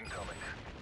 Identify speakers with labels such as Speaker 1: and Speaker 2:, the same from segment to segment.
Speaker 1: incoming.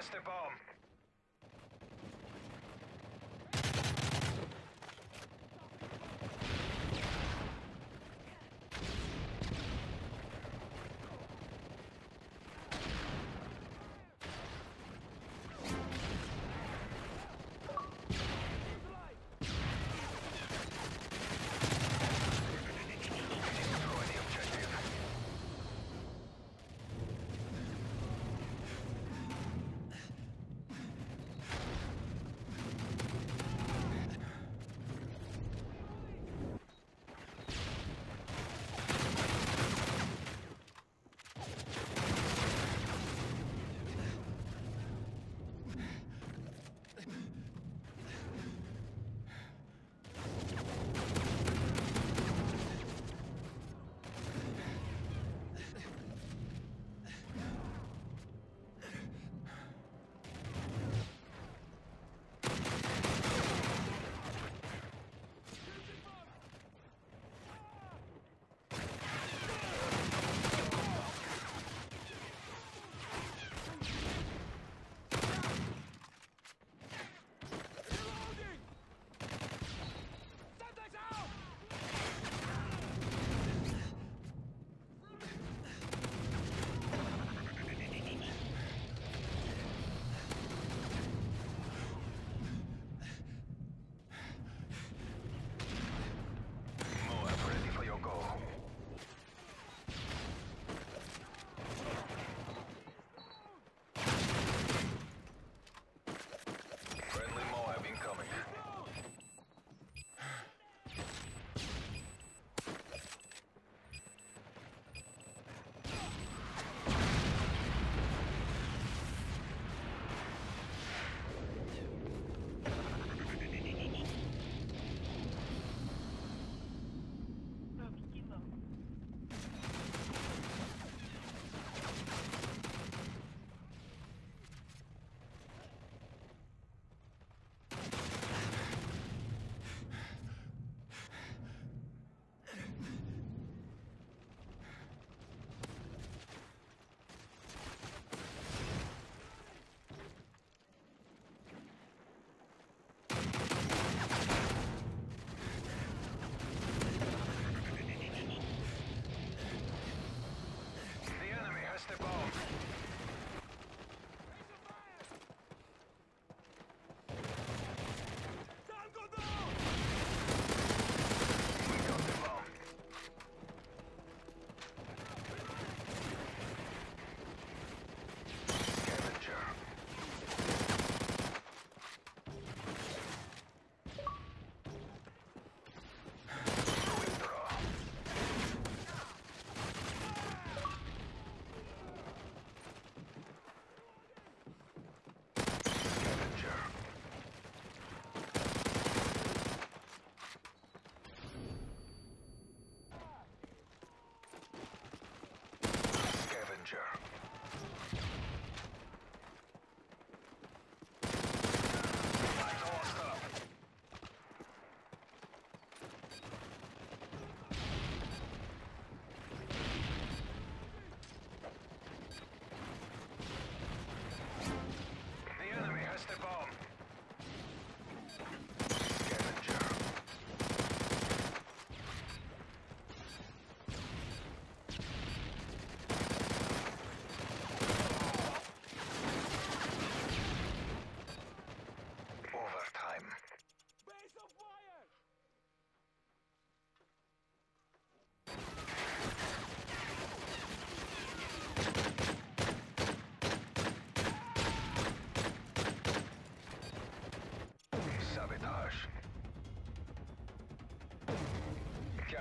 Speaker 1: That's the bomb.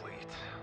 Speaker 1: complete.